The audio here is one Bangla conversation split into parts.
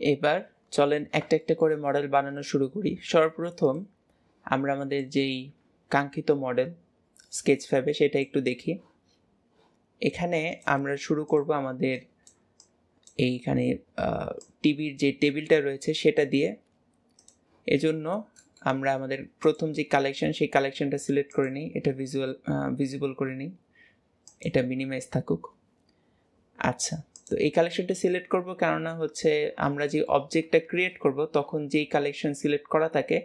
এবার চলেন একটা একটা করে মডেল বানানো শুরু করি। সর্বপ্রথম আমরা আমাদের যেই কাঙ্ক্ষিত মডেল স্কেচ ফ্যাবে সেটা একটু দেখি। এখানে আমরা শুরু করব আমাদের এইখানে টিভির যে টেবিলটা রয়েছে সেটা দিয়ে। এজন্য আমরা আমাদের প্রথম যে কালেকশন সেই কালেকশনটা সিলেক্ট করে নিই। এটা ভিজুয়াল ভিজিবল করে নিই। এটা মিনিমাইজ থাকুক। আচ্ছা। তো এই কালেকশনটা সিলেক্ট করব কেননা হচ্ছে আমরা যে অবজেক্টটা ক্রিয়েট করব, তখন যেই কালেকশন সিলেক্ট করা থাকে,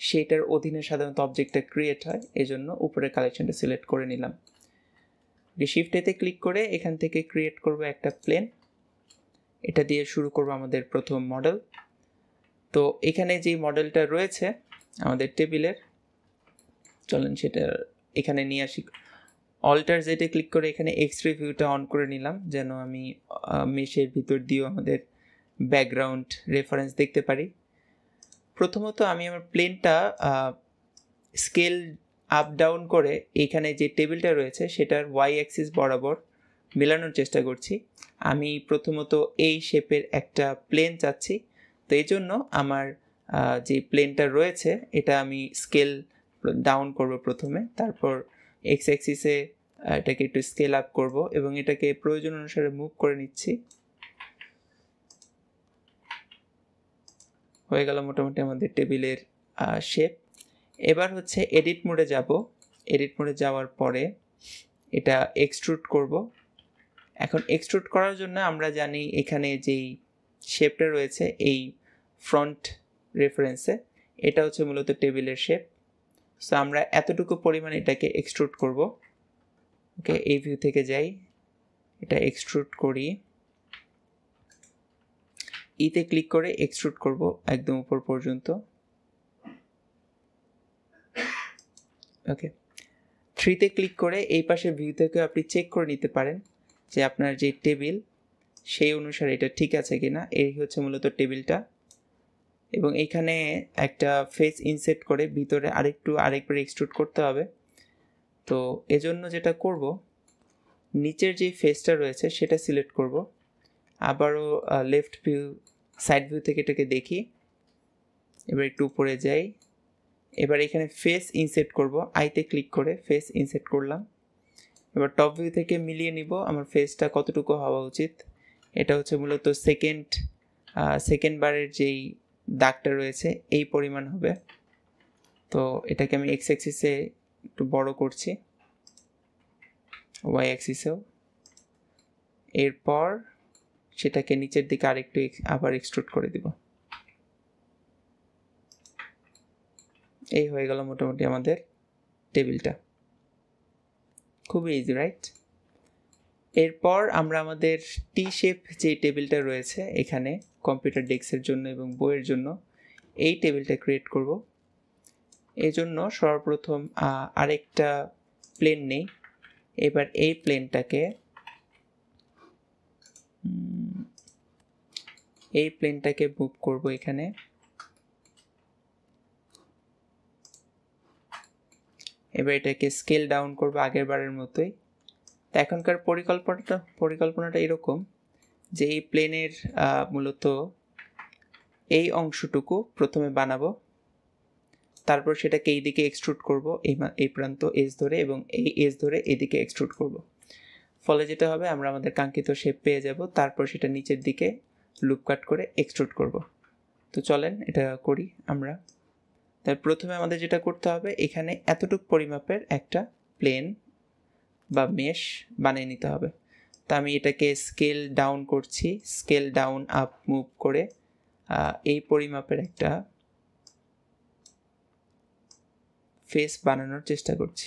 সেইটার অধীনে সাধারণত অবজেক্টটা ক্রিয়েট হয়, এজন্য উপরের কালেকশনটা সিলেক্ট করে নিলাম। শিফটেতে ক্লিক করে এখান থেকে ক্রিয়েট করব একটা প্লেন এটা দিয়ে শুরু করব আমাদের প্রথম মডেল তো এখানে যেই মডেলটা রয়েছে আমাদের টেবিলের চলেন সেটা এখানে নিয়ে আসি। অল্টার জেটে ক্লিক করে এখানে এক্স রে ভিউটা অন করে নিলাম, যেন আমি মেশের ভিতর দিয়েও আমাদের ব্যাকগ্রাউন্ড রেফারেন্স দেখতে পারি। প্রথমত আমি আমার প্লেনটা স্কেল আপ ডাউন করে এখানে যে টেবিলটা রয়েছে, সেটার ওয়াই অ্যাক্সিস বরাবর মেলানোর চেষ্টা করছি। আমি প্রথমত এই শেপের একটা প্লেন চাচ্ছি, তো এই জন্য আমার যে প্লেনটা রয়েছে, এটা আমি স্কেল ডাউন করব প্রথমে, তারপর এক্স অ্যাক্সিসে এটাকে একটু স্কেল আপ করব এবং এটাকে প্রয়োজন অনুসারে মুভ করে নিচ্ছি। হয়ে গেল মোটামুটি আমাদের টেবিলের শেপ এবার হচ্ছে এডিট মোডে যাব। এডিট মোডে যাওয়ার পরে এটা এক্সট্রুড করব। এখন এক্সট্রুড করার জন্য আমরা জানি এখানে যেই শেপটা রয়েছে, এই ফ্রন্ট রেফারেন্সে এটা হচ্ছে মূলত টেবিলের শেপ সো আমরা এতটুকু পরিমাণ এটাকে এক্সট্রুড করব। ওকে এই ভিউ থেকে যাই। এটা এক্সট্রুড করি। ইতে ক্লিক করে এক্সট্রুড করব একদম উপর পর্যন্ত। ওকে থ্রিতে ক্লিক করে এই পাশে ভিউ থেকে আপনি চেক করে নিতে পারেন যে আপনার যে টেবিল সেই অনুসারে এটা ঠিক আছে কিনা। এই হচ্ছে মূলত টেবিলটা এবং এইখানে একটা ফেস ইনসেট করে ভিতরে আরেকটু, আরেকবার এক্সট্রুড করতে হবে। তো এজন্য যেটা করব, নিচের যে ফেসটা রয়েছে সেটা সিলেক্ট করব। আবারও লেফট ভিউ সাইড ভিউ থেকে এটাকে দেখি। এবার একটু উপরে যাই। এবার এখানে ফেস ইনসেট করব। আইতে ক্লিক করে ফেস ইনসেট করলাম। এবার টপ ভিউ থেকে মিলিয়ে নিব। আমার ফেসটা কতটুকু হওয়া উচিত? এটা হচ্ছে মূলত সেকেন্ড সেকেন্ড বারের যেই দাগটা রয়েছে, এই পরিমাণ হবে। তো এটাকে আমি এক্স অ্যাক্সিসে একটু বড় করছি ওয়াই অ্যাক্সিসেও এরপর সেটাকে নিচের দিকে আরেকটু আবার এক্সট্রুড করে দিব। এই হয়ে গেল মোটামুটি আমাদের টেবিলটা। খুবই ইজি রাইট এরপর আমরা আমাদের টি শেপ যে টেবিলটা রয়েছে, এখানে কম্পিউটার ডেস্কের জন্য এবং বইয়ের জন্য, এই টেবিলটা ক্রিয়েট করব। এই জন্য সর্বপ্রথম আরেকটা প্লেন নেই। এবার এই প্লেনটাকে এই প্লেনটাকে বুক করব এখানে। এবার এটাকে স্কেল ডাউন করব আগের বারের মতোই। তো এখনকার পরিকল্পনাটা পরিকল্পনাটা এরকম যে এই প্লেনের মূলত এই অংশটুকু প্রথমে বানাবো, তারপর সেটাকে এই দিকে এক্সট্রুট করব, এই এই প্রান্ত এজ ধরে এবং এই এজ ধরে এদিকে এক্সট্রুট করব। ফলে যেটা হবে, আমরা আমাদের কাঙ্ক্ষিত শেপ পেয়ে যাব, তারপর সেটা নিচের দিকে লুপ কাট করে এক্সট্রুট করব। তো চলেন, এটা করি আমরা। তাই প্রথমে আমাদের যেটা করতে হবে, এখানে এতটুক পরিমাপের একটা প্লেন বা মেশ বানিয়ে নিতে হবে। তা আমি এটাকে স্কেল ডাউন করছি। স্কেল ডাউন আপ মুভ করে এই পরিমাপের একটা ফেস বানানোর চেষ্টা করছি।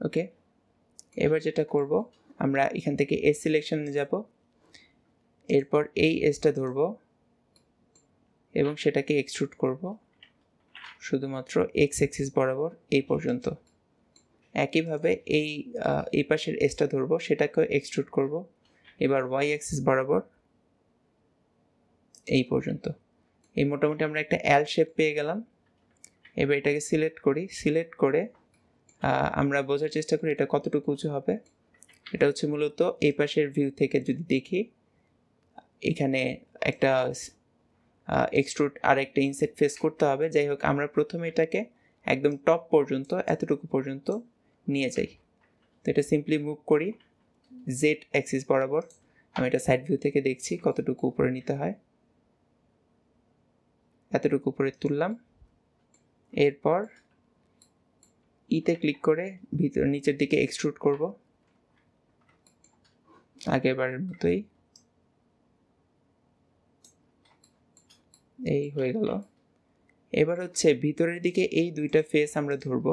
ওকে? এবার যেটা করব, আমরা এখান থেকে এস সিলেকশনে যাব। এরপর এই এসটা ধরব এবং সেটাকে এক্সট্রুড করব। শুধুমাত্র এক্স এক্সিস বরাবর এই পর্যন্ত। একইভাবে এই এই পাশের এসটা ধরবো, সেটাকেও এক্সট্রুট করব। এবার ওয়াই অ্যাক্সিস বরাবর এই পর্যন্ত। এই মোটামুটি আমরা একটা অ্যাল শেপ পেয়ে গেলাম। এবার এটাকে সিলেক্ট করি। সিলেক্ট করে আমরা বোঝার চেষ্টা করি এটা কতটুকু উঁচু হবে। এটা হচ্ছে মূলত এই পাশের ভিউ থেকে যদি দেখি, এখানে একটা এক্সট্রুড আর একটা ইনসেট ফেস করতে হবে। যাই হোক, আমরা প্রথমে এটাকে একদম টপ পর্যন্ত, এতটুকু পর্যন্ত নিয়ে যাই। তো এটা সিম্পলি মুভ করি। জেড অ্যাক্সিস বরাবর আমি এটা সাইড ভিউ থেকে দেখছি কতটুকু উপরে নিতে হয়। এতটুকু উপরে তুললাম। এরপর ইতে ক্লিক করে ভিতর, নিচের দিকে এক্সট্রুড করব। আগেরবারের মতোই। এই হয়ে গেল। এবার হচ্ছে ভিতরের দিকে এই দুইটা ফেস আমরা ধরব।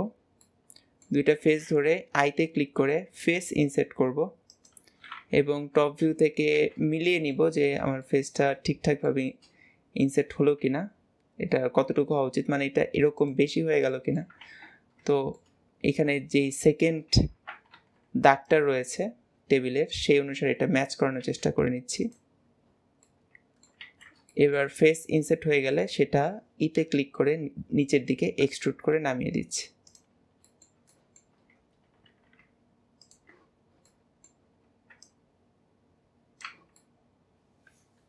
দুইটা ফেস ধরে আইতে ক্লিক করে ফেস ইনসেট করব এবং টপ ভিউ থেকে মিলিয়ে নিব যে আমার ফেসটা ঠিকঠাকভাবে ইনসেট হলো কি না এটা কতটুকু হওয়া উচিত? মানে এটা এরকম বেশি হয়ে গেল কি না তো এখানে যেই সেকেন্ড দাগটা রয়েছে টেবিলের সেই অনুসারে এটা ম্যাচ করানোর চেষ্টা করে নিচ্ছি। এবার ফেস ইনসেট হয়ে গেলে সেটা ইতে ক্লিক করে নিচের দিকে এক্সট্রুট করে নামিয়ে দিচ্ছি।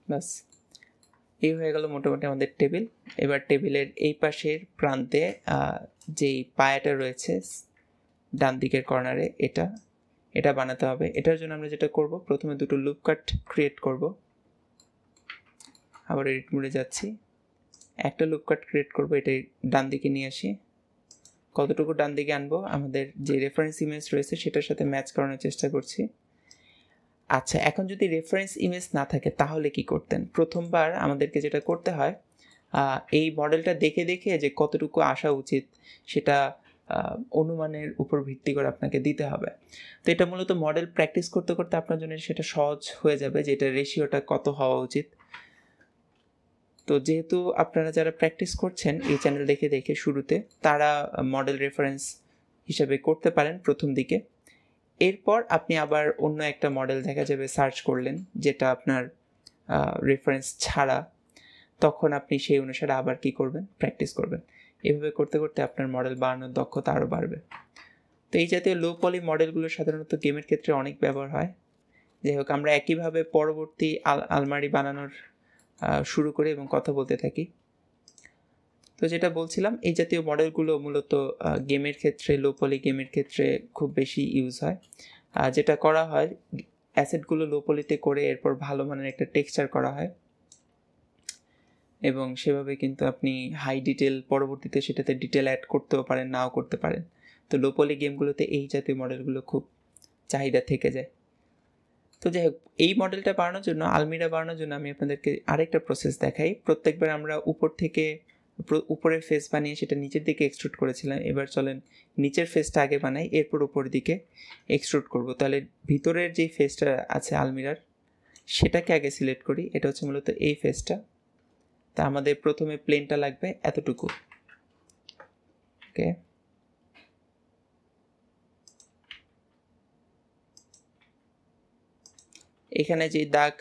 বাস এই হয়ে গেল মোটামুটি আমাদের টেবিল এবার টেবিলের এই পাশের প্রান্তে যেই পায়াটা রয়েছে, ডান দিকের কর্নারে এটা এটা বানাতে হবে। এটার জন্য আমরা যেটা করব, প্রথমে দুটো লুপ কাট ক্রিয়েট করব। আবার এডিট মোডে যাচ্ছি। একটা লুপ কাট ক্রিয়েট করব, এটাই ডান দিকে নিয়ে আসি। কতটুকু ডান দিকে আনব? আমাদের যে রেফারেন্স ইমেজ রয়েছে, সেটার সাথে ম্যাচ করানোর চেষ্টা করছি। আচ্ছা এখন যদি রেফারেন্স ইমেজ না থাকে, তাহলে কি করতেন? প্রথমবার আমাদেরকে যেটা করতে হয় এই মডেলটা দেখে দেখে যে কতটুকু আসা উচিত, সেটা অনুমানের উপর ভিত্তি করে আপনাকে দিতে হবে। তো এটা মূলত মডেল প্র্যাকটিস করতে করতে আপনার জন্য সেটা সহজ হয়ে যাবে যে এটা রেশিওটা কত হওয়া উচিত। তো যেহেতু আপনারা যারা প্র্যাকটিস করছেন এই চ্যানেল দেখে দেখে শুরুতে, তারা মডেল রেফারেন্স হিসাবে করতে পারেন প্রথম দিকে। এরপর আপনি আবার অন্য একটা মডেল দেখা যাবে সার্চ করলেন, যেটা আপনার রেফারেন্স ছাড়া। তখন আপনি সেই অনুসারে আবার কি করবেন? প্র্যাকটিস করবেন। এভাবে করতে করতে আপনার মডেল বাড়ানোর দক্ষতা আরও বাড়বে। তো এই জাতীয় লো পলি মডেলগুলো সাধারণত গেমের ক্ষেত্রে অনেক ব্যবহার হয়। যাই হোক, আমরা একইভাবে পরবর্তী আল, আলমারি বানানোর শুরু করি এবং কথা বলতে থাকি। তো যেটা বলছিলাম, এই জাতীয় মডেলগুলো মূলত গেমের ক্ষেত্রে লো পলি গেমের ক্ষেত্রে খুব বেশি ইউজ হয়। যেটা করা হয় অ্যাসেটগুলো লো পলিতে করে এরপর ভালো মানের একটা টেক্সচার করা হয়। এবং সেভাবে কিন্তু আপনি হাই ডিটেল পরবর্তীতে সেটাতে ডিটেল অ্যাড করতেও পারেন, নাও করতে পারেন। তো লো পলি গেমগুলোতে এই জাতীয় মডেলগুলো খুব চাহিদা থেকে যায়। তো যাই হোক এই মডেলটা বানানোর জন্য, আলমিরা বানানোর জন্য আমি আপনাদেরকে আরেকটা প্রসেস দেখাই। প্রত্যেকবার আমরা উপর থেকে উপরের ফেস বানিয়ে সেটা নিচের দিকে এক্সট্রুড করেছিলাম। এবার চলেন, নিচের ফেসটা আগে বানাই, এরপর উপর দিকে এক্সট্রুড করব। তাহলে ভিতরের যেই ফেসটা আছে আলমিরার, সেটাকে আগে সিলেক্ট করি। এটা হচ্ছে মূলত এই ফেসটা তা আমাদের প্রথমে প্লেনটা লাগবে এতটুকু। ওকে এখানে যে দাগ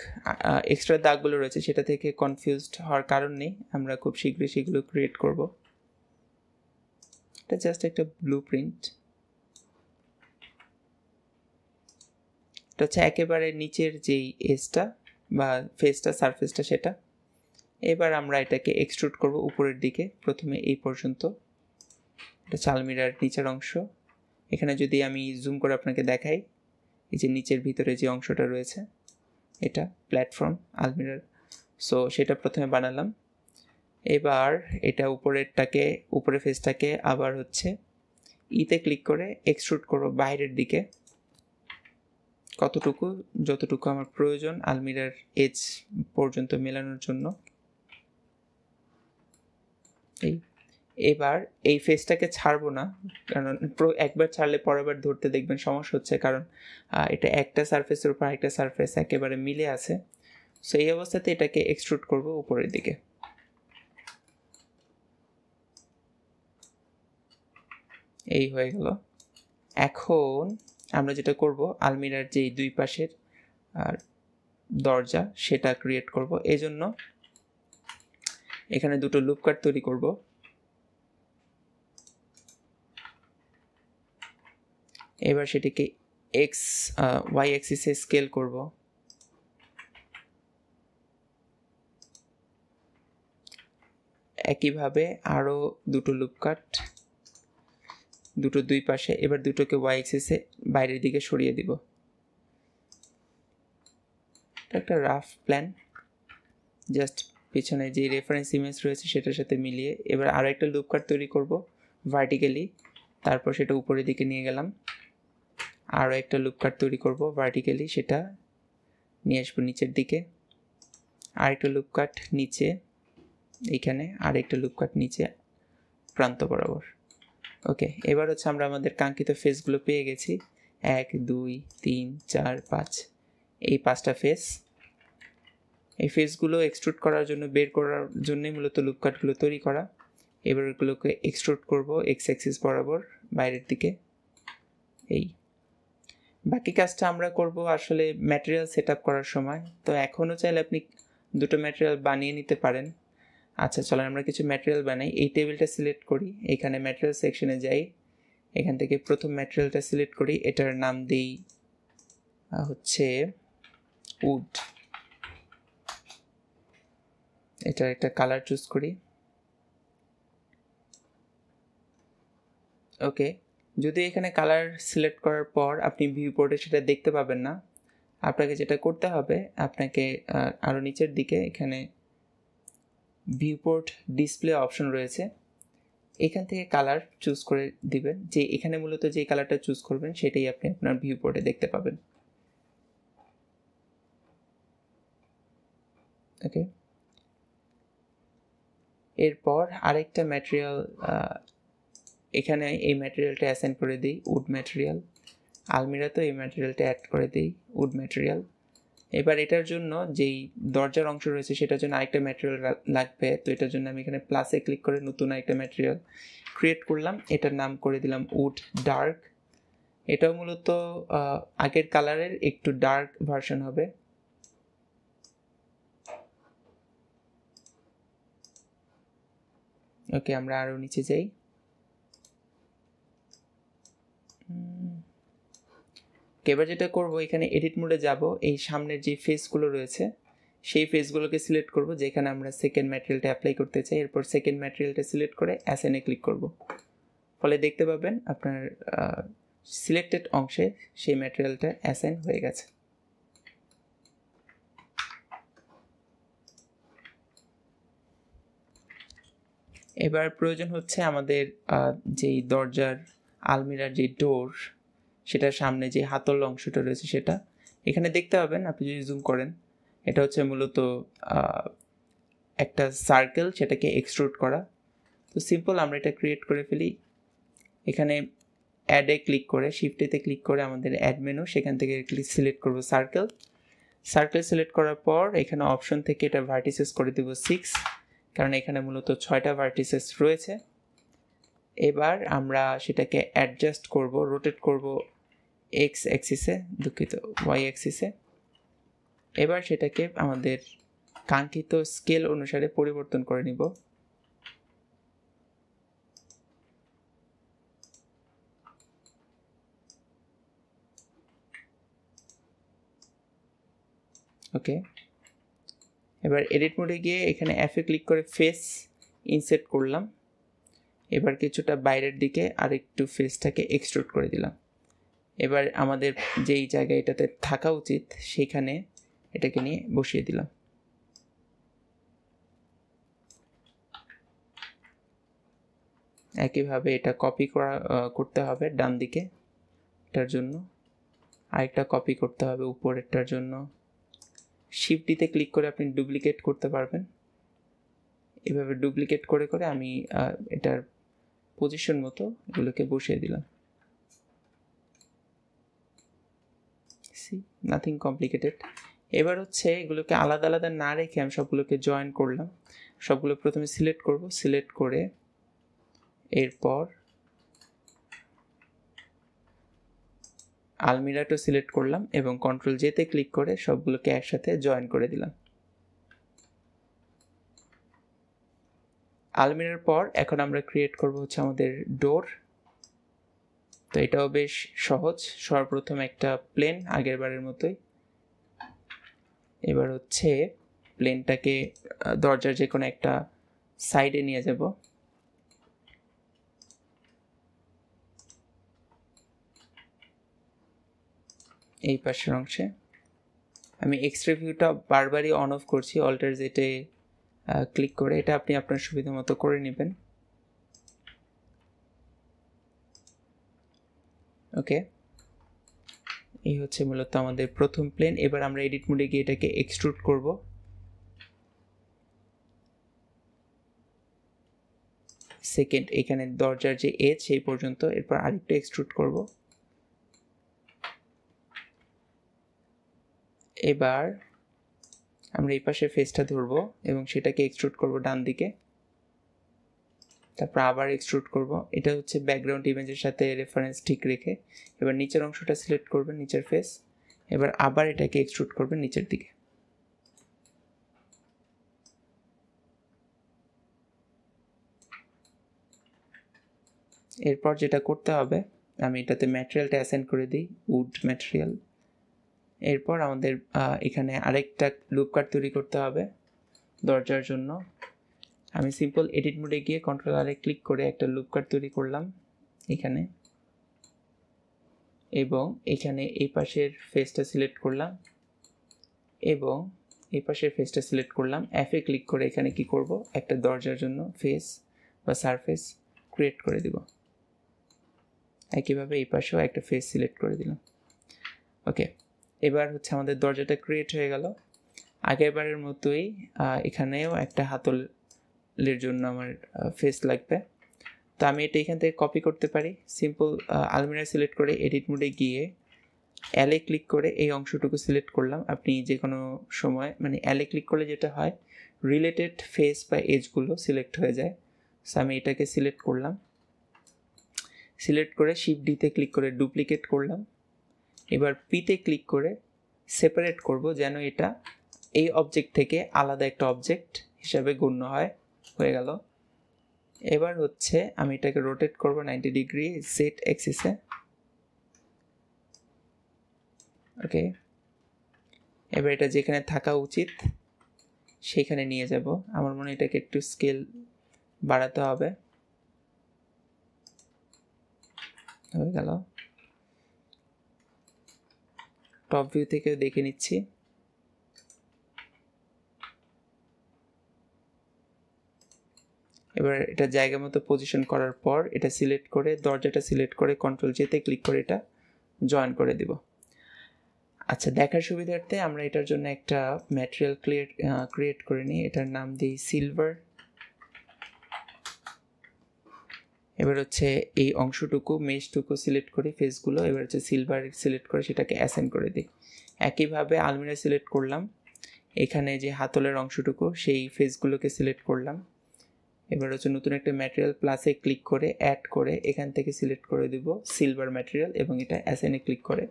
এক্সট্রা দাগগুলো রয়েছে সেটা থেকে কনফিউজড হওয়ার কারণ নেই। আমরা খুব শীঘ্রই সেগুলো ক্রিয়েট করব। এটা জাস্ট একটা ব্লু প্রিন্ট এটা হচ্ছে একেবারে নিচের যেই এজটা বা ফেসটা সারফেসটা সেটা। এবার আমরা এটাকে এক্সট্রুড করব উপরের দিকে, প্রথমে এই পর্যন্ত। এটা চালমিরার নিচের অংশ। এখানে যদি আমি জুম করে আপনাকে দেখাই, এই যে নিচের ভিতরে যে অংশটা রয়েছে। এটা প্ল্যাটফর্ম আলমিরার সো সেটা প্রথমে বানালাম। এবার এটা উপরেরটাকে, উপরে ফেসটাকে আবার হচ্ছে ইতে ক্লিক করে এক্সট্রুড করব বাইরের দিকে। কতটুকু, যতটুকু আমার প্রয়োজন আলমিরার এজ পর্যন্ত মেলানোর জন্য। এই। এবার এই ফেসটাকে ছাড়বো না। কারণ একবার ছাড়লে পরেরবার ধরতে দেখবেন সমস্যা হচ্ছে। কারণ এটা একটা সারফেসের উপর একটা সারফেস একেবারে মিলে আছে। সো এই অবস্থাতে এটাকে এক্সট্রুড করব উপরের দিকে। এই হয়ে গেল। এখন আমরা যেটা করব, আলমিরার যেই দুই পাশের দরজা, সেটা ক্রিয়েট করব। এই জন্য এখানে দুটো লুপ কাট তৈরি করব। এবার সেটিকে এক্স ওয়াই এক্সিসে স্কেল করব। একইভাবে আরও দুটো লুপ কাট দুটো দুই পাশে, এবার দুটোকে ওয়াই এক্সিসে বাইরের দিকে সরিয়ে দিব। একটা রাফ প্ল্যান জাস্ট পিছনে যে রেফারেন্স ইমেজ রয়েছে সেটার সাথে মিলিয়ে এবার আরও একটা লুপ কাট তৈরি করব ভার্টিক্যালি তারপর সেটা উপরের দিকে নিয়ে গেলাম। আরও একটা লুপ কাট তৈরি করব ভার্টিক্যালি সেটা নিয়ে আসব নিচের দিকে। আরেকটা লুপ কাট নিচে এইখানে আরেকটা লুপ কাট নিচে, প্রান্ত বরাবর। ওকে এবার হচ্ছে আমরা আমাদের কাঙ্ক্ষিত ফেসগুলো পেয়ে গেছি। এক, দুই, তিন, চার, পাঁচ, এই পাঁচটা ফেস এই ফেসগুলো এক্সট্রুড করার জন্য, বের করার জন্যই মূলত লুপ কাটগুলো তৈরি করা। এবার ওগুলোকে এক্সট্রুড করব এক্স অ্যাক্সিস বরাবর, বাইরের দিকে। এই বাকি কাজটা আমরা করব আসলে ম্যাটেরিয়াল সেট করার সময়। তো এখনও চাইলে আপনি দুটো ম্যাটেরিয়াল বানিয়ে নিতে পারেন। আচ্ছা চলেন আমরা কিছু ম্যাটেরিয়াল বানাই। এই টেবিলটা সিলেক্ট করি। এখানে ম্যাটেরিয়াল সেকশনে যাই। এখান থেকে প্রথম ম্যাটেরিয়ালটা সিলেক্ট করি। এটার নাম দিই হচ্ছে উড এটার একটা কালার চুজ করি। ওকে যদি এখানে কালার সিলেক্ট করার পর আপনি ভিউ পোর্টে সেটা দেখতে পাবেন না, আপনাকে যেটা করতে হবে, আপনাকে আরও নিচের দিকে এখানে ভিউপোর্ট ডিসপ্লে অপশন রয়েছে। এখান থেকে কালার চুজ করে দিবেন। যে এখানে মূলত যে কালারটা চুজ করবেন, সেটাই আপনি আপনার ভিউপোর্টে দেখতে পাবেন। ওকে এরপর আরেকটা ম্যাটেরিয়াল এখানে এই ম্যাটেরিয়ালটা অ্যাসেন্ড করে দিই উড ম্যাটেরিয়াল আলমিরাতেও এই ম্যাটেরিয়ালটা অ্যাড করে দিই উড ম্যাটেরিয়াল এবার এটার জন্য যেই দরজার অংশ রয়েছে সেটার জন্য আরেকটা ম্যাটেরিয়াল লাগবে। তো এটার জন্য আমি এখানে প্লাসে ক্লিক করে নতুন আরেকটা ম্যাটেরিয়াল ক্রিয়েট করলাম। এটার নাম করে দিলাম উড ডার্ক এটাও মূলত আগের কালারের একটু ডার্ক ভার্সন হবে। ওকে আমরা আরও নিচে যাই। এবার যেটা করব, এখানে এডিট মোডে যাব। এই সামনের যে ফেসগুলো রয়েছে, সেই ফেসগুলোকে সিলেক্ট করব, যেখানে আমরা সেকেন্ড ম্যাটেরিয়ালটা অ্যাপ্লাই করতে চাই। এরপর সেকেন্ড ম্যাটেরিয়ালটা সিলেক্ট করে অ্যাসেনে ক্লিক করব। ফলে দেখতে পাবেন আপনার সিলেক্টেড অংশে সেই ম্যাটেরিয়ালটা অ্যাসাইন হয়ে গেছে। এবার প্রয়োজন হচ্ছে আমাদের যেই দরজার আলমিরার যে ডোর সেটার সামনে যে হাতল অংশটা রয়েছে সেটা। এখানে দেখতে পাবেন, আপনি যদি জুম করেন, এটা হচ্ছে মূলত একটা সার্কেল সেটাকে এক্সট্রুড করা। তো সিম্পল আমরা এটা ক্রিয়েট করে ফেলি। এখানে অ্যাডে ক্লিক করে শিফটেতে ক্লিক করে আমাদের অ্যাড মেনু সেখান থেকে সিলেক্ট করব সার্কেল সার্কেল সিলেক্ট করার পর এখানে অপশন থেকে এটা ভার্টিসেস করে দেব সিক্স কারণ এখানে মূলত ছয়টা ভার্টিসেস রয়েছে। এবার আমরা সেটাকে অ্যাডজাস্ট করব রোটেট করব এক্স অ্যাক্সিসে দুঃখিত ওয়াই অ্যাক্সিসে এবার সেটাকে আমাদের কাঙ্ক্ষিত স্কেল অনুসারে পরিবর্তন করে নিব। ওকে এবার এডিট মোডে গিয়ে এখানে অ্যাফে ক্লিক করে ফেস ইনসেট করলাম। এবার কিছুটা বাইরের দিকে আর একটু ফেসটাকে এক্সট্রুড করে দিলাম। এবার আমাদের যেই জায়গায় এটাতে থাকা উচিত, সেখানে এটাকে নিয়ে বসিয়ে দিলাম। একইভাবে এটা কপি করা করতে হবে ডান দিকে এটার জন্য। আরেকটা কপি করতে হবে উপরেরটার জন্য। শিফটিতে ক্লিক করে আপনি ডুপ্লিকেট করতে পারবেন। এভাবে ডুপ্লিকেট করে করে আমি এটার পজিশন মতো এগুলোকে বসিয়ে দিলাম। সি নাথিং কমপ্লিকেটেড এবার হচ্ছে এগুলোকে আলাদা আলাদা না রেখে আমি সবগুলোকে জয়েন করলাম। সবগুলো প্রথমে সিলেক্ট করব। সিলেক্ট করে এরপর আলমিরাটো সিলেক্ট করলাম এবং কন্ট্রোল জেতে ক্লিক করে সবগুলোকে একসাথে জয়েন করে দিলাম। আলমিরার পর এখন আমরা ক্রিয়েট করব হচ্ছে আমাদের ডোর তো এটাও বেশ সহজ। সর্বপ্রথম একটা প্লেন আগের বারের মতোই। এবার হচ্ছে প্লেনটাকে দরজার যে কোনো একটা সাইডে নিয়ে যাব। এই পাশের অংশে। আমি এক্সট্রা ভিউটা বারবারই অন অফ করছি অল্টার জেটে ক্লিক করে এটা আপনি আপনার সুবিধা মতো করে নেবেন। ওকে এই হচ্ছে মূলত আমাদের প্রথম প্লেন এবার আমরা এডিট মোডে গিয়ে এটাকে এক্সট্রুড করব। সেকেন্ড এখানে দরজার যে এজ সেই পর্যন্ত এরপর আরেকটু এক্সট্রুড করব। এবার আমরা এই পাশে ফেসটা ধরবো এবং সেটাকে এক্সট্রুট করব ডান দিকে। তারপর আবার এক্সট্রুট করব। এটা হচ্ছে ব্যাকগ্রাউন্ড ইমেজের সাথে রেফারেন্স ঠিক রেখে। এবার নিচের অংশটা সিলেক্ট করবেন, নিচের ফেস এবার আবার এটাকে এক্সট্রুট করবেন নিচের দিকে। এরপর যেটা করতে হবে, আমি এটাতে ম্যাটেরিয়ালটা অ্যাসেন্ড করে দিই উড ম্যাটেরিয়াল এরপর আমাদের এখানে আরেকটা লুপ কার্ড তৈরি করতে হবে দরজার জন্য। আমি সিম্পল এডিট মোডে গিয়ে কন্ট্রোল আরে ক্লিক করে একটা লুপ কার্ড তৈরি করলাম এখানে। এবং এখানে এই পাশের ফেসটা সিলেক্ট করলাম। এবং এই পাশের ফেসটা সিলেক্ট করলাম। অ্যাফে ক্লিক করে এখানে কি করব? একটা দরজার জন্য ফেস বা সারফেস ক্রিয়েট করে দিব। একইভাবে এই পাশেও একটা ফেস সিলেক্ট করে দিলাম। ওকে এবার হচ্ছে আমাদের দরজাটা ক্রিয়েট হয়ে গেল। আগেরবারের মতোই এখানেও একটা হাতলের জন্য আমার ফেস লাগবে। তো আমি এটা এখান থেকে কপি করতে পারি। সিম্পল আলমিরা সিলেক্ট করে এডিট মোডে গিয়ে অ্যালে ক্লিক করে এই অংশটুকু সিলেক্ট করলাম। আপনি যে কোনো সময় মানে অ্যালে ক্লিক করলে যেটা হয় রিলেটেড ফেস বা এজগুলো সিলেক্ট হয়ে যায়। সো আমি এটাকে সিলেক্ট করলাম। সিলেক্ট করে শিফট ডিতে ক্লিক করে ডুপ্লিকেট করলাম। এবার পিতে ক্লিক করে সেপারেট করব যেন এটা এই অবজেক্ট থেকে আলাদা একটা অবজেক্ট হিসাবে গণ্য হয়, হয়ে গেল। এবার হচ্ছে আমি এটাকে রোটেট করব নাইনটি ডিগ্রি সেট এক্সিসে ওকে এবার এটা যেখানে থাকা উচিত সেখানে নিয়ে যাব। আমার মনে এটাকে একটু স্কেল বাড়াতে হবে। হয়ে গেল। টপ ভিউ থেকে দেখে নিচ্ছি। এবার এটা জায়গা মতো পজিশন করার পর এটা সিলেক্ট করে, দরজাটা সিলেক্ট করে কন্ট্রোল যেতে ক্লিক করে এটা জয়েন করে দিব। আচ্ছা দেখার সুবিধার্থে আমরা এটার জন্য একটা ম্যাটেরিয়াল ক্রিয়েট ক্রিয়েট করে নিই। এটার নাম দিই সিলভার এবার হচ্ছে এই অংশটুকু, মেজটুকু সিলেক্ট করি ফেসগুলো এবার হচ্ছে সিলভার সিলেক্ট করে সেটাকে অ্যাসেন্ড করে দিই। একইভাবে আলমিরা সিলেক্ট করলাম। এখানে যে হাতলের অংশটুকু, সেই ফেসগুলোকে সিলেক্ট করলাম। এবার হচ্ছে নতুন একটা ম্যাটেরিয়াল প্লাসে ক্লিক করে অ্যাড করে এখান থেকে সিলেক্ট করে দিব সিলভার ম্যাটেরিয়াল এবং এটা অ্যাসেনে ক্লিক করে।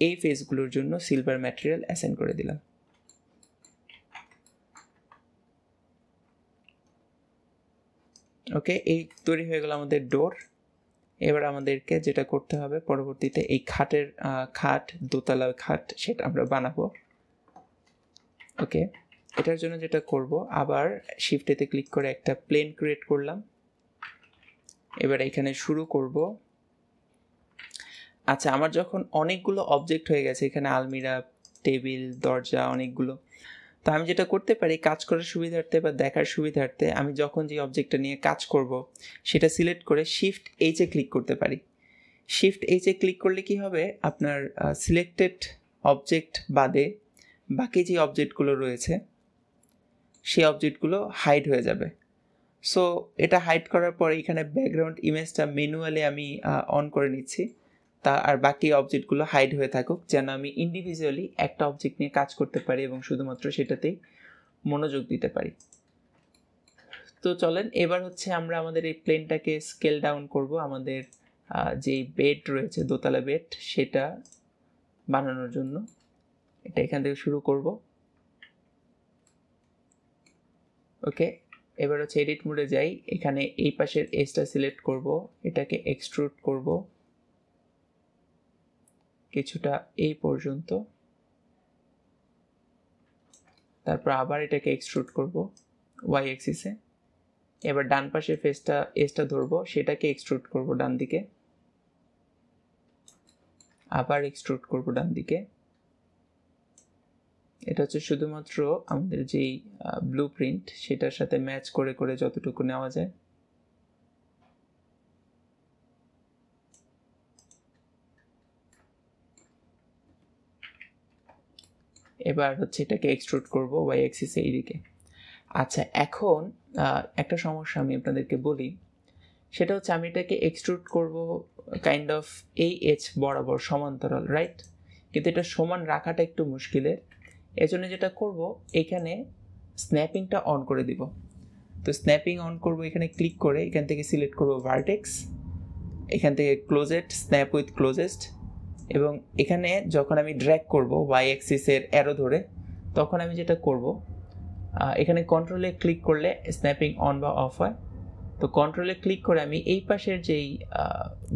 এই ফেসগুলোর জন্য সিলভার ম্যাটেরিয়াল অ্যাসেন্ড করে দিলাম। ওকে এই তৈরি হয়ে গেল আমাদের ডোর এবার আমাদেরকে যেটা করতে হবে, পরবর্তীতে এই খাটের খাট, দোতলা খাট সেটা আমরা বানাবো। ওকে এটার জন্য যেটা করব, আবার শিফটেতে ক্লিক করে একটা প্লেন ক্রিয়েট করলাম। এবার এখানে শুরু করব। আচ্ছা আমার যখন অনেকগুলো অবজেক্ট হয়ে গেছে, এখানে আলমিরা, টেবিল, দরজা, অনেকগুলো তো আমি যেটা করতে পারি, কাজ করার সুবিধার্থে বা দেখার সুবিধার্থে আমি যখন যে অবজেক্টটা নিয়ে কাজ করব, সেটা সিলেক্ট করে শিফট এইচে ক্লিক করতে পারি। শিফট এইচে ক্লিক করলে কি হবে? আপনার সিলেক্টেড অবজেক্ট বাদে বাকি যে অবজেক্টগুলো রয়েছে, সেই অবজেক্টগুলো হাইড হয়ে যাবে। সো এটা হাইড করার পরে এখানে ব্যাকগ্রাউন্ড ইমেজটা ম্যানুয়ালি আমি অন করে নিচ্ছি। তা আর বাকি অবজেক্টগুলো হাইড হয়ে থাকুক, যেন আমি ইন্ডিভিজুয়ালি একটা অবজেক্ট নিয়ে কাজ করতে পারি এবং শুধুমাত্র সেটাতেই মনোযোগ দিতে পারি। তো চলেন, এবার হচ্ছে আমরা আমাদের এই প্লেনটাকে স্কেল ডাউন করব। আমাদের যে বেড রয়েছে, দোতলা বেড সেটা বানানোর জন্য। এটা এখান থেকে শুরু করব। ওকে এবার হচ্ছে এডিট মোডে যাই। এখানে এই পাশের এসটা সিলেক্ট করব। এটাকে এক্সট্রুড করব। কিছুটা এই পর্যন্ত। তারপর আবার এটাকে এক্সট্রুড করব ওয়াই এক্সিসে এবার ডান পাশের ফেসটা এসটা ধরবো, সেটাকে এক্সট্রুড করব ডান দিকে। আবার এক্সট্রুড করব ডান দিকে। এটা হচ্ছে শুধুমাত্র আমাদের যেই ব্লু প্রিন্ট সেটার সাথে ম্যাচ করে করে যতটুকু নেওয়া যায়। এবার হচ্ছে এটাকে এক্সট্রুড করব ওয়াই অ্যাক্সিসে এইদিকে আচ্ছা এখন একটা সমস্যা আমি আপনাদেরকে বলি। সেটা হচ্ছে আমি এটাকে এক্সট্রুড করব কাইন্ড অফ এই এজ বরাবর সমান্তরাল রাইট কিন্তু এটা সমান রাখাটা একটু মুশকিলের। এজন্য যেটা করব, এখানে স্ন্যাপিংটা অন করে দিব। তো স্ন্যাপিং অন করব, এখানে ক্লিক করে এখান থেকে সিলেক্ট করব ভার্টেক্স এখান থেকে ক্লোজেট স্ন্যাপ উইথ ক্লোজেস্ট এবং এখানে যখন আমি ড্র্যাক করব ওয়াই অ্যাক্সিসের অ্যারো ধরে, তখন আমি যেটা করব এখানে কন্ট্রোলে ক্লিক করলে স্ন্যাপিং অন বা অফ হয়। তো কন্ট্রোলে ক্লিক করে আমি এই পাশের যেই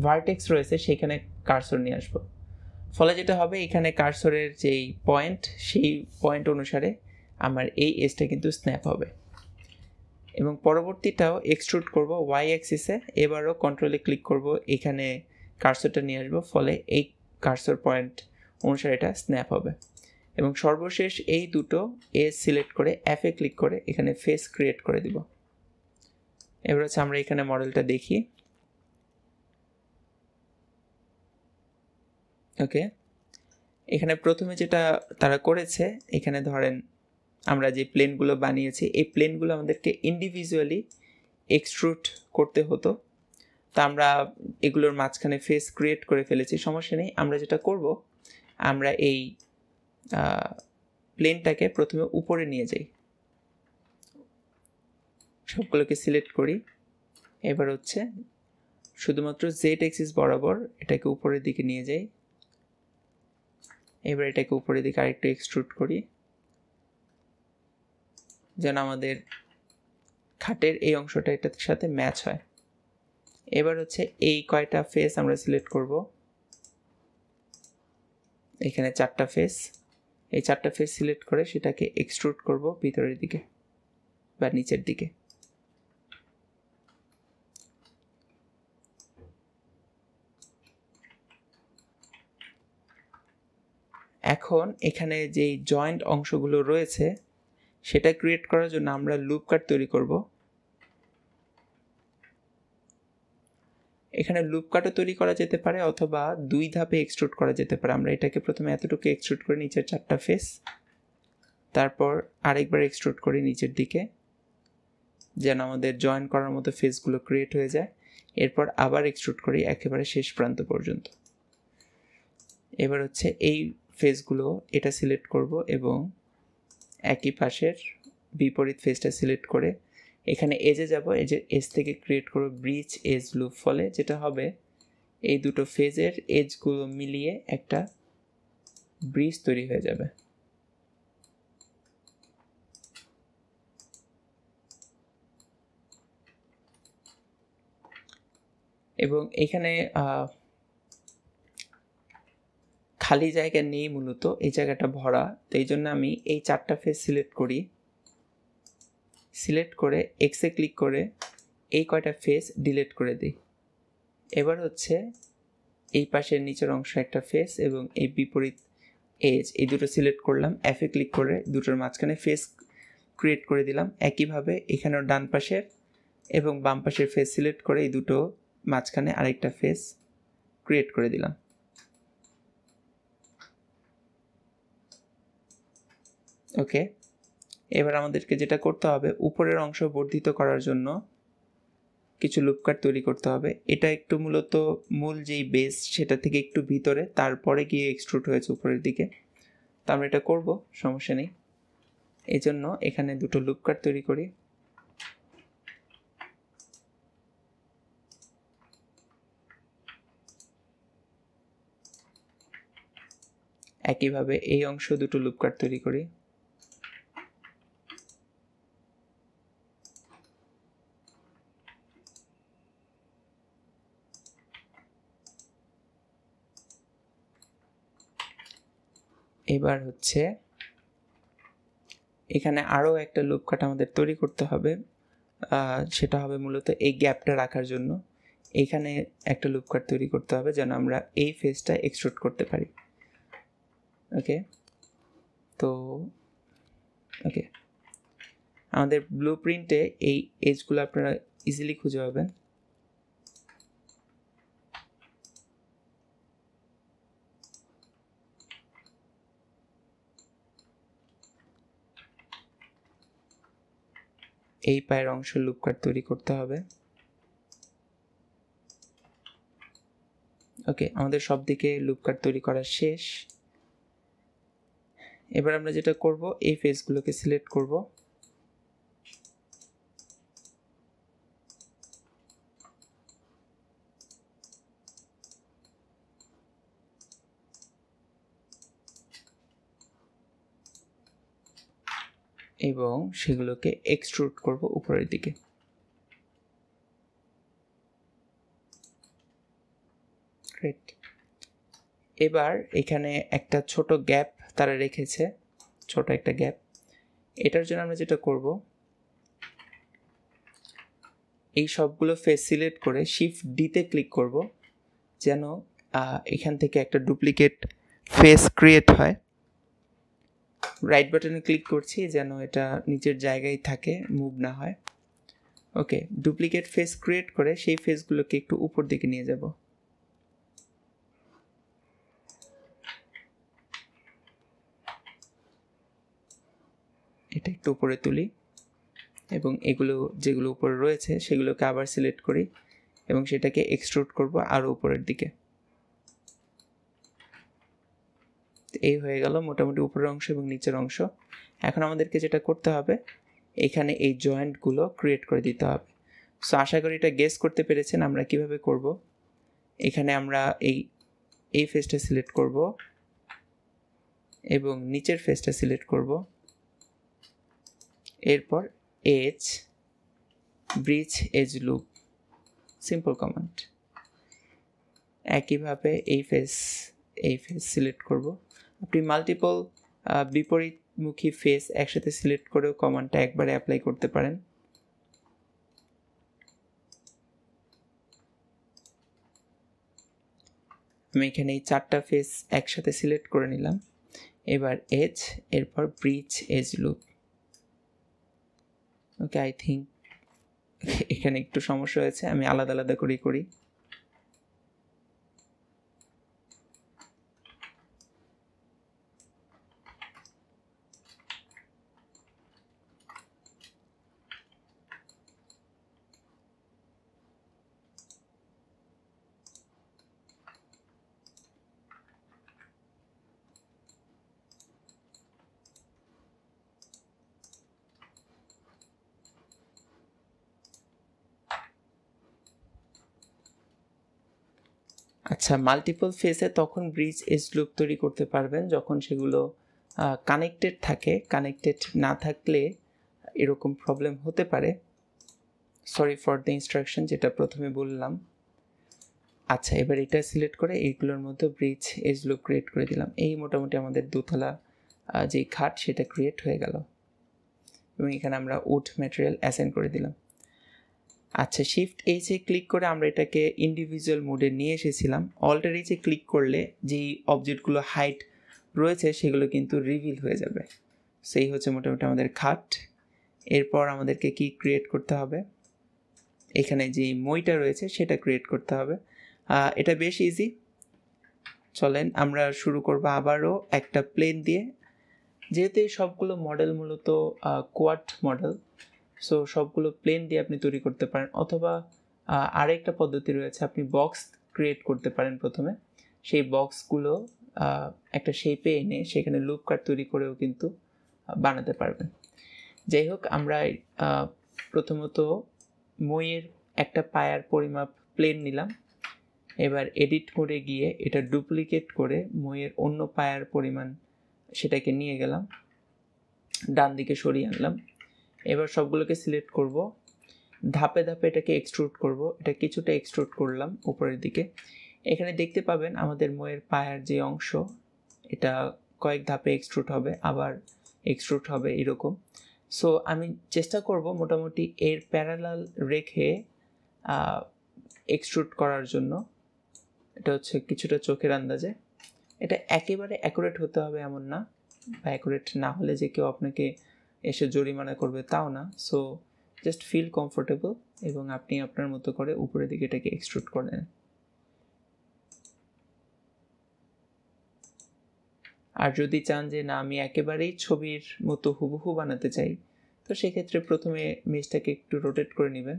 ভার্টেক্স রয়েছে, সেখানে কার্সর নিয়ে আসব। ফলে যেটা হবে, এখানে কার্সরের যেই পয়েন্ট সেই পয়েন্ট অনুসারে আমার এই এজটা কিন্তু স্ন্যাপ হবে। এবং পরবর্তীটাও এক্সট্রুড করব ওয়াই অ্যাক্সিসে এবারও কন্ট্রোলে ক্লিক করব, এখানে কার্সরটা নিয়ে আসব, ফলে এই কার্সর পয়েন্ট অনুসারে এটা স্ন্যাপ হবে। এবং সর্বশেষ এই দুটো এ সিলেক্ট করে অ্যাপে ক্লিক করে এখানে ফেস ক্রিয়েট করে দিব। এবার হচ্ছে আমরা এখানে মডেলটা দেখি। ওকে এখানে প্রথমে যেটা তারা করেছে, এখানে ধরেন আমরা যে প্লেনগুলো বানিয়েছি, এই প্লেনগুলো আমাদেরকে ইন্ডিভিজুয়ালি এক্সট্রুট করতে হতো। তা আমরা এগুলোর মাঝখানে ফেস ক্রিয়েট করে ফেলেছি, সমস্যা নেই। আমরা যেটা করব, আমরা এই প্লেনটাকে প্রথমে উপরে নিয়ে যাই। সবগুলোকে সিলেক্ট করি। এবার হচ্ছে শুধুমাত্র জেড এক্সিস বরাবর এটাকে উপরের দিকে নিয়ে যাই। এবার এটাকে উপরের দিকে আরেকটু এক্সট্রুড করি। যেন আমাদের খাটের এই অংশটা এটার সাথে ম্যাচ হয়। এবার হচ্ছে এই কয়টা ফেস আমরা সিলেক্ট করব। এখানে চারটা ফেস এই চারটা ফেস সিলেক্ট করে সেটাকে এক্সট্রুড করব ভিতরের দিকে বা নিচের দিকে। এখন এখানে যেই জয়েন্ট অংশগুলো রয়েছে, সেটা ক্রিয়েট করার জন্য আমরা লুপ কাট তৈরি করব। এখানে লুপ কাটও তৈরি করা যেতে পারে অথবা দুই ধাপে এক্সট্রুড করা যেতে পারে। আমরা এটাকে প্রথমে এতটুকু এক্সট্রুড করে নিচের চারটা ফেস তারপর আরেকবার এক্সট্রুড করি নিচের দিকে, যেন আমাদের জয়েন করার মতো ফেসগুলো ক্রিয়েট হয়ে যায়। এরপর আবার এক্সট্রুড করি একেবারে শেষ প্রান্ত পর্যন্ত। এবার হচ্ছে এই ফেসগুলো এটা সিলেক্ট করব এবং একই পাশের বিপরীত ফেসটা সিলেক্ট করে এখানে এজে যাব এজে এজ থেকে ক্রিয়েট করব ব্রিজ এজ লুপ ফলে, যেটা হবে এই দুটো ফেজের এজগুলো মিলিয়ে একটা ব্রিজ তৈরি হয়ে যাবে। এবং এখানে খালি জায়গা নেই মূলত, এই জায়গাটা ভরা, তো এই জন্য আমি এই চারটা ফেজ সিলেক্ট করি। সিলেক্ট করে এক্সে ক্লিক করে এই কয়টা ফেস ডিলিট করে দিই। এবার হচ্ছে এই পাশের নিচের অংশ একটা ফেস এবং এই বিপরীত এজ এই দুটো সিলেক্ট করলাম অ্যাফে ক্লিক করে দুটোর মাঝখানে ফেস ক্রিয়েট করে দিলাম। একইভাবে এখানেও ডান পাশের এবং বাম পাশের ফেস সিলেক্ট করে এই দুটো মাঝখানে আরেকটা ফেস ক্রিয়েট করে দিলাম। ওকে এবার আমাদেরকে যেটা করতে হবে, উপরের অংশ বর্ধিত করার জন্য কিছু লুপকাট তৈরি করতে হবে। এটা একটু মূলত মূল যেই বেস সেটা থেকে একটু ভিতরে, তারপরে গিয়ে এক্সট্রুট হয়েছে উপরের দিকে। তো আমরা এটা করব, সমস্যা নেই। এই জন্য এখানে দুটো লুপকাট তৈরি করি। একইভাবে এই অংশ দুটো লুপকাট তৈরি করি। এবার হচ্ছে এখানে আরও একটা লুপ কাট আমাদের তৈরি করতে হবে। সেটা হবে মূলত এই গ্যাপটা রাখার জন্য। এইখানে একটা লুপ কাট তৈরি করতে হবে যেন আমরা এই ফেসটা এক্সট্রুড করতে পারি। ওকে? তো, ওকে। আমাদের ব্লু প্রিন্টে এই এজগুলো আপনারা ইজিলি খুঁজে পাবেন। এই পায়ের অংশ লুপ কাট তৈরি করতে হবে। ওকে, আমাদের সব দিকে লুপ কাট তৈরি করা শেষ। এবার আমরা যেটা করব, এই ফেসগুলোকে সিলেক্ট করব। এবং সেগুলোকে এক্সট্রুড করব উপরের দিকে। এবার এখানে একটা ছোট গ্যাপ তারা রেখেছে, ছোট একটা গ্যাপ এটার জন্য আমরা যেটা করব, এই সবগুলো ফেস সিলেক্ট করে শিফট ডিতে ক্লিক করব, যেন এখান থেকে একটা ডুপ্লিকেট ফেস ক্রিয়েট হয়। রাইট বাটনে ক্লিক করছি যেন এটা নিচের জায়গায় থাকে মুভ না হয়। ওকে ডুপ্লিকেট ফেস ক্রিয়েট করে সেই ফেসগুলোকে একটু উপর দিকে নিয়ে যাব। এটা একটু উপরে তুলি এবং এগুলো যেগুলো উপরে রয়েছে সেগুলোকে আবার সিলেক্ট করি এবং সেটাকে এক্সট্রুড করব আরও উপরের দিকে। এই হয়ে গেল মোটামুটি উপরের অংশ এবং নিচের অংশ। এখন আমাদেরকে যেটা করতে হবে, এখানে এই জয়েন্টগুলো ক্রিয়েট করে দিতে হবে। সো আশা করি এটা গেস করতে পেরেছেন আমরা কীভাবে করব। এখানে আমরা এই এই ফেসটা সিলেক্ট করব এবং নিচের ফেসটা সিলেক্ট করব। এরপর edge bridge edge loop simple command একইভাবে এই ফেস এই ফেস সিলেক্ট করব। আপনি মাল্টিপল বিপরীতমুখী ফেস একসাথে সিলেক্ট করেও কমান্ডটা একবারে অ্যাপ্লাই করতে পারেন। আমি এখানে এই চারটা ফেস একসাথে সিলেক্ট করে নিলাম। এবার এজ এরপর bridge edge loop okay I think এখানে একটু সমস্যা হয়েছে, আমি আলাদা আলাদা করেই করি। আচ্ছা মাল্টিপল ফেসে তখন ব্রিজ এজ লুপ তৈরি করতে পারবেন যখন সেগুলো কানেক্টেড থাকে। কানেক্টেড না থাকলে এরকম প্রবলেম হতে পারে। সরি ফর দ্য ইনস্ট্রাকশন যেটা প্রথমে বললাম। আচ্ছা এবার এটা সিলেক্ট করে এইগুলোর মধ্যে ব্রিজ এজ লুপ ক্রিয়েট করে দিলাম। এই মোটামুটি আমাদের দোতলা যে খাট সেটা ক্রিয়েট হয়ে গেল। এবং এখানে আমরা উড ম্যাটেরিয়াল অ্যাসেন্ড করে দিলাম। আচ্ছা শিফট এইচে ক্লিক করে আমরা এটাকে ইন্ডিভিজুয়াল মোডে নিয়ে এসেছিলাম। অল্টার এইচে ক্লিক করলে যেই অবজেক্টগুলো হাইট রয়েছে সেগুলো কিন্তু রিভিল হয়ে যাবে। সেই হচ্ছে মোটামুটি আমাদের খাট এরপর আমাদেরকে কি ক্রিয়েট করতে হবে? এখানে যে মইটা রয়েছে সেটা ক্রিয়েট করতে হবে। এটা বেশ ইজি চলেন আমরা শুরু করব আবারও একটা প্লেন দিয়ে। যেহেতু সবগুলো মডেল মূলত কোয়াট মডেল সো সবগুলো প্লেন দিয়ে আপনি তৈরি করতে পারেন। অথবা আরেকটা পদ্ধতি রয়েছে, আপনি বক্স ক্রিয়েট করতে পারেন প্রথমে। সেই বক্সগুলো একটা শেপে এনে সেখানে লুপ কাট তৈরি করেও কিন্তু বানাতে পারবেন। যাই হোক আমরা প্রথমত মইয়ের একটা পায়ার পরিমাপ প্লেন নিলাম। এবার এডিট করে গিয়ে এটা ডুপ্লিকেট করে মইয়ের অন্য পায়ার পরিমাণ সেটাকে নিয়ে গেলাম। ডান দিকে সরিয়ে আনলাম। এবার সবগুলোকে সিলেক্ট করব। ধাপে ধাপে এটাকে এক্সট্রুড করব। এটা কিছুটা এক্সট্রুড করলাম উপরের দিকে। এখানে দেখতে পাবেন আমাদের ময়ের পায়ার যে অংশ, এটা কয়েক ধাপে এক্সট্রুট হবে, আবার এক্সট্রুট হবে এরকম। সো আমি চেষ্টা করব মোটামুটি এর প্যারালাল রেখে এক্সট্রুট করার জন্য। এটা হচ্ছে কিছুটা চোখের আন্দাজে। এটা একেবারে অ্যাকুরেট হতে হবে এমন না। বা অ্যাকুরেট না হলে যে কেউ আপনাকে এসে জরিমানা করবে তাও না। সো জাস্ট ফিল কমফোর্টেবল এবং আপনি আপনার মতো করে উপরের দিকে এটাকে এক্সট্রুট করে আর যদি চান যে, না, আমি একেবারেই ছবির মতো হুবহু বানাতে চাই, তো সেক্ষেত্রে প্রথমে মেজটাকে একটু রোটেট করে নেবেন।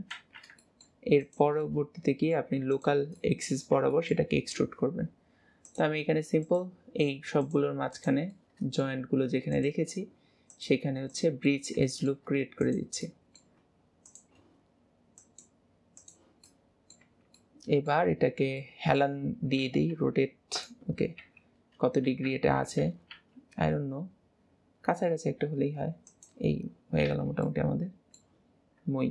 এর পরবর্তীতে গিয়ে আপনি লোকাল এক্সিস বরাবর সেটাকে এক্সট্রুট করবেন। তো আমি এখানে সিম্পল এই সবগুলোর মাঝখানে জয়েন্টগুলো যেখানে রেখেছি সেখানে হচ্ছে ব্রিজ এজ লুপ ক্রিয়েট করে দিচ্ছি। এবার এটাকে হেলান দিয়ে দিই রোটেট ওকে কত ডিগ্রি এটা আছে? আই ডোন্ট নো কাছাকাছি একটা হলেই হয়। এই হয়ে গেল মোটামুটি আমাদের মই।